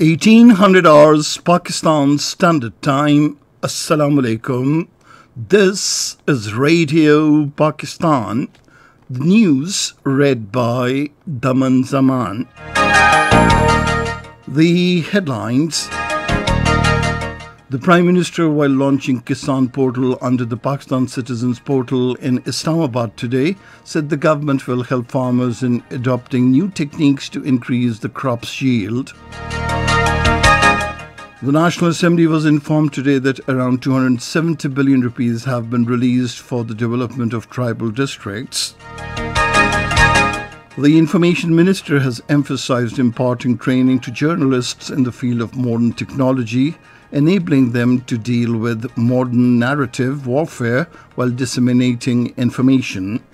1800 hours Pakistan Standard Time. Assalamu alaikum. This is Radio Pakistan. The news read by Daman Zaman. The headlines. The Prime Minister, while launching Kisan Portal under the Pakistan Citizens Portal in Islamabad today, said the government will help farmers in adopting new techniques to increase the crop's yield. The National Assembly was informed today that around 270 billion rupees have been released for the development of tribal districts. The Information Minister has emphasized imparting training to journalists in the field of modern technology enabling them to deal with modern narrative warfare while disseminating information.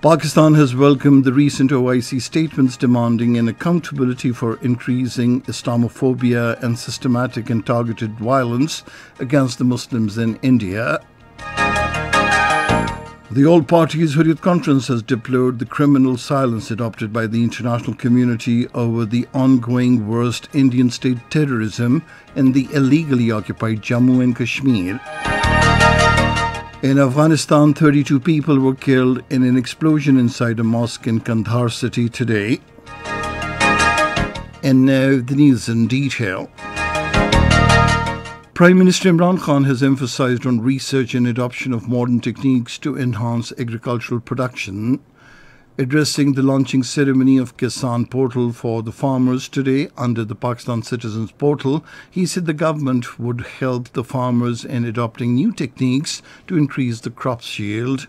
Pakistan has welcomed the recent OIC statements demanding an accountability for increasing Islamophobia and systematic and targeted violence against the Muslims in India. The All Parties Hurriyat Conference has deplored the criminal silence adopted by the international community over the ongoing worst Indian state terrorism in the illegally occupied Jammu and Kashmir. In Afghanistan, 32 people were killed in an explosion inside a mosque in Kandahar city today. And now the news in detail. Prime Minister Imran Khan has emphasized on research and adoption of modern techniques to enhance agricultural production. Addressing the launching ceremony of Kisan Portal for the farmers today under the Pakistan Citizens Portal, he said the government would help the farmers in adopting new techniques to increase the crop's yield.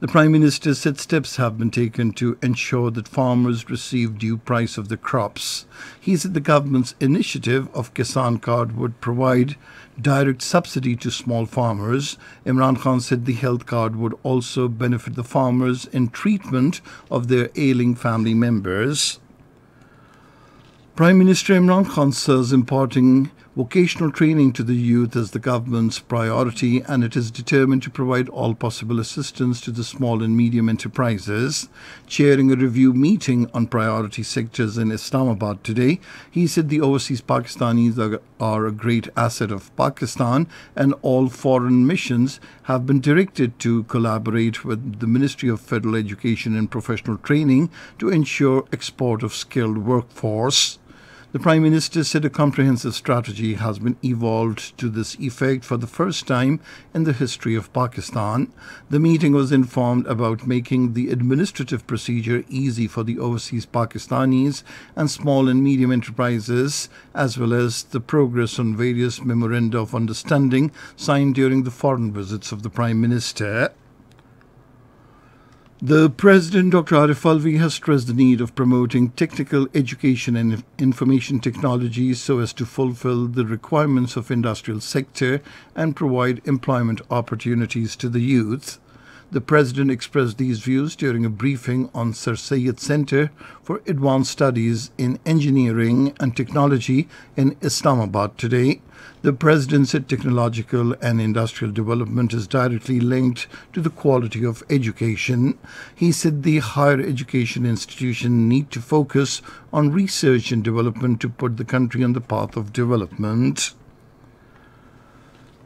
The Prime Minister said steps have been taken to ensure that farmers receive due price of the crops. He said the government's initiative of Kisan Card would provide direct subsidy to small farmers. Imran Khan said the health card would also benefit the farmers in treatment of their ailing family members. Prime Minister Imran Khan says imparting vocational training to the youth is the government's priority and it is determined to provide all possible assistance to the small and medium enterprises. Chairing a review meeting on priority sectors in Islamabad today, he said the overseas Pakistanis are, are a great asset of Pakistan and all foreign missions have been directed to collaborate with the Ministry of Federal Education and Professional Training to ensure export of skilled workforce. The Prime Minister said a comprehensive strategy has been evolved to this effect for the first time in the history of Pakistan. The meeting was informed about making the administrative procedure easy for the overseas Pakistanis and small and medium enterprises, as well as the progress on various memoranda of understanding signed during the foreign visits of the Prime Minister. The President, Dr. Arif Alvi, has stressed the need of promoting technical education and information technology so as to fulfill the requirements of industrial sector and provide employment opportunities to the youth. The President expressed these views during a briefing on Sir Syed Center for Advanced Studies in Engineering and Technology in Islamabad today. The President said technological and industrial development is directly linked to the quality of education. He said the higher education institutions need to focus on research and development to put the country on the path of development.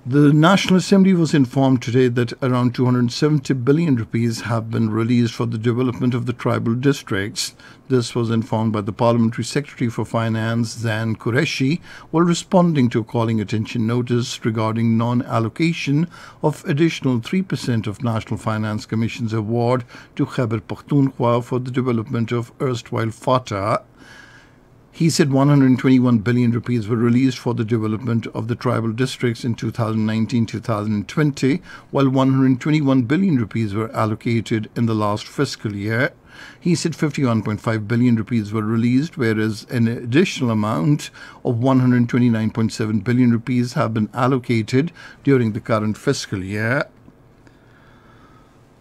The National Assembly was informed today that around 270 billion rupees have been released for the development of the tribal districts. This was informed by the Parliamentary Secretary for Finance, Zain Qureshi, while responding to a calling attention notice regarding non allocation of additional 3% of National Finance Commission's award to Khyber Pakhtunkhwa for the development of erstwhile FATA he said 121 billion rupees were released for the development of the tribal districts in 2019-2020, while 121 billion rupees were allocated in the last fiscal year. He said 51.5 billion rupees were released, whereas an additional amount of 129.7 billion rupees have been allocated during the current fiscal year.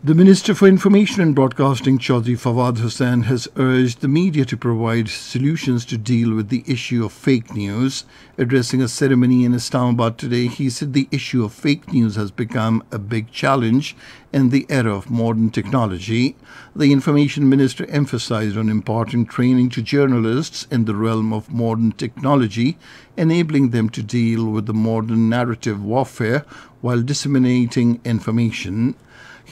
The Minister for Information and Broadcasting, Chaudhry Fawad Hussain, has urged the media to provide solutions to deal with the issue of fake news. Addressing a ceremony in Islamabad today, he said the issue of fake news has become a big challenge in the era of modern technology. The Information Minister emphasized on imparting training to journalists in the realm of modern technology, enabling them to deal with the modern narrative warfare while disseminating information.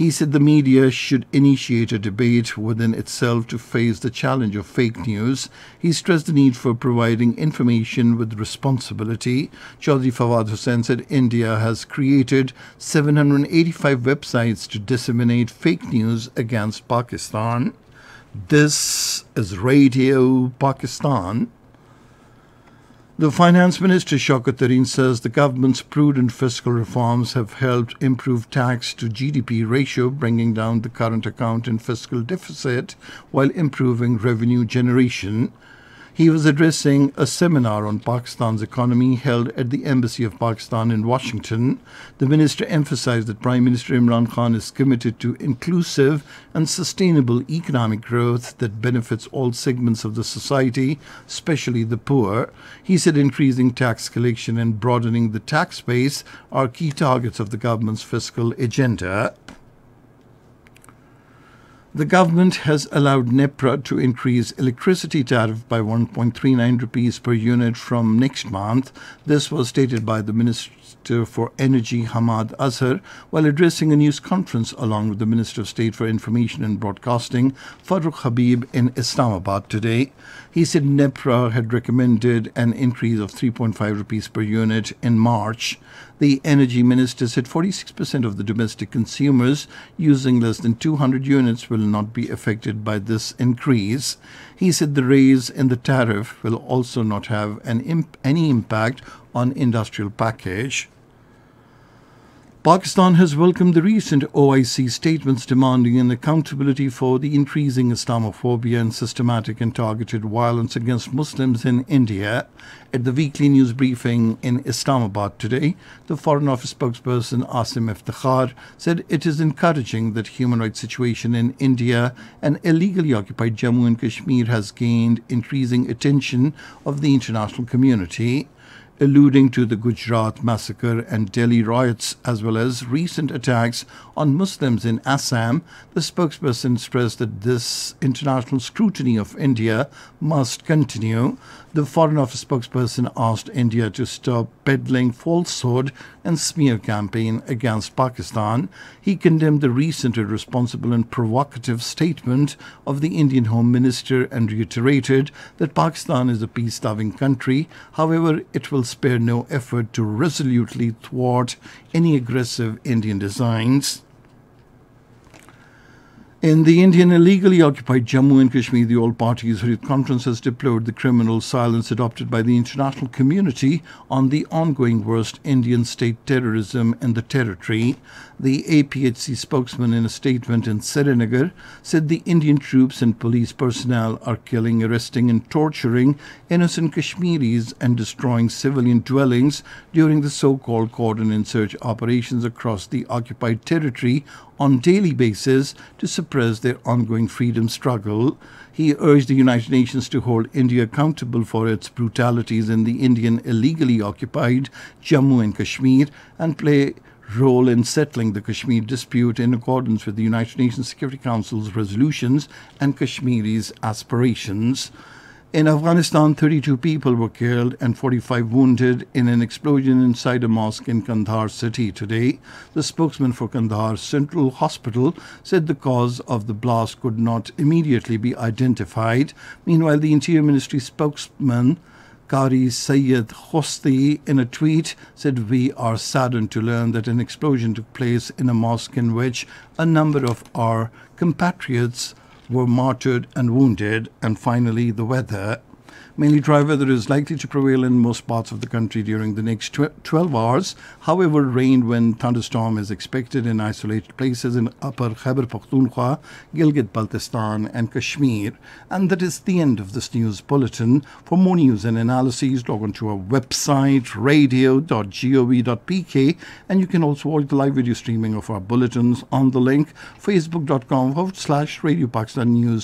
He said the media should initiate a debate within itself to face the challenge of fake news. He stressed the need for providing information with responsibility. Chaudhry Fawad Hussain said India has created 785 websites to disseminate fake news against Pakistan. This is Radio Pakistan. The Finance Minister Shaukat Tareen says the government's prudent fiscal reforms have helped improve tax to GDP ratio, bringing down the current account and fiscal deficit while improving revenue generation. He was addressing a seminar on Pakistan's economy held at the Embassy of Pakistan in Washington. The minister emphasized that Prime Minister Imran Khan is committed to inclusive and sustainable economic growth that benefits all segments of the society, especially the poor. He said increasing tax collection and broadening the tax base are key targets of the government's fiscal agenda. The government has allowed NEPRA to increase electricity tariff by 1.39 rupees per unit from next month. This was stated by the Minister for Energy Hamad Azhar while addressing a news conference along with the Minister of State for Information and Broadcasting Farrukh Habib in Islamabad today. He said NEPRA had recommended an increase of 3.5 rupees per unit in March. The energy minister said 46% of the domestic consumers using less than 200 units will not be affected by this increase. He said the raise in the tariff will also not have an imp- any impact on industrial package. Pakistan has welcomed the recent OIC statements demanding an accountability for the increasing Islamophobia and systematic and targeted violence against Muslims in India. At the weekly news briefing in Islamabad today, the Foreign Office spokesperson Asim Iftikhar said it is encouraging that human rights situation in India and illegally occupied Jammu and Kashmir has gained increasing attention of the international community alluding to the Gujarat massacre and Delhi riots, as well as recent attacks on Muslims in Assam, the spokesperson stressed that this international scrutiny of India must continue. The Foreign Office spokesperson asked India to stop peddling falsehood and smear campaign against Pakistan. He condemned the recent irresponsible and provocative statement of the Indian Home Minister and reiterated that Pakistan is a peace loving country. However, it will spare no effort to resolutely thwart any aggressive Indian designs. In the Indian illegally occupied Jammu and Kashmir, the All Parties Hurriyat Conference has deplored the criminal silence adopted by the international community on the ongoing worst Indian state terrorism in the territory. The APHC spokesman, in a statement in Srinagar, said the Indian troops and police personnel are killing, arresting, and torturing innocent Kashmiris and destroying civilian dwellings during the so called cordon and search operations across the occupied territory on daily basis to suppress their ongoing freedom struggle. He urged the United Nations to hold India accountable for its brutalities in the Indian illegally occupied Jammu and Kashmir and play role in settling the Kashmir dispute in accordance with the United Nations Security Council's resolutions and Kashmiris' aspirations. In Afghanistan, 32 people were killed and 45 wounded in an explosion inside a mosque in Kandahar city today. The spokesman for Kandahar Central Hospital said the cause of the blast could not immediately be identified. Meanwhile, the Interior Ministry spokesman Qari Sayyid Khosti, in a tweet, said, We are saddened to learn that an explosion took place in a mosque in which a number of our compatriots were martyred and wounded. And finally, the weather. Mainly dry weather is likely to prevail in most parts of the country during the next tw- 12 hours. However, rain when thunderstorm is expected in isolated places in Upper Khyber Pakhtunkhwa, Gilgit Baltistan, and Kashmir. And that is the end of this news bulletin. For more news and analyses, log on to our website radio.gov.pk, and you can also watch the live video streaming of our bulletins on the link facebook.com forward slash Radio Pakistan News.